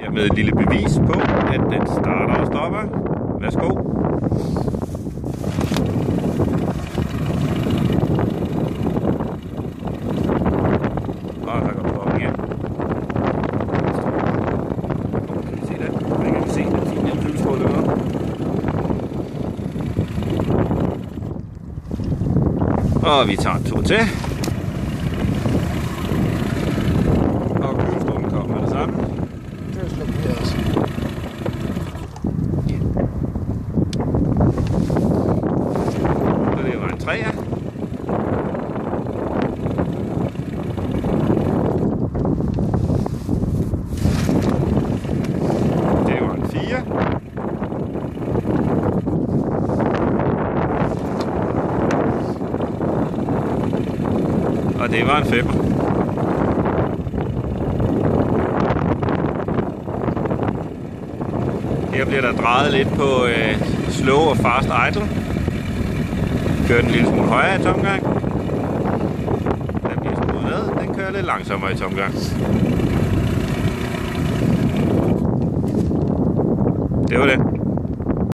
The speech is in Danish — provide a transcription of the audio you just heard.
Her med et lille bevis på, at den starter og stopper. Værsgo. Og der går op igen. Kan vi se det? Der kan vi se den fine lysstråle der. Og vi tager en tur til. Og kølestrålen kommer med det samme. Det er slukke her også. Så det var en træer. Det var en fire. Og det var en femmer. Her bliver der drejet lidt på øh, slow og fast idle. Kører den en lille smule højere i tomgang. Den bliver skruet ned. Den kører lidt langsommere i tomgang. Det var det.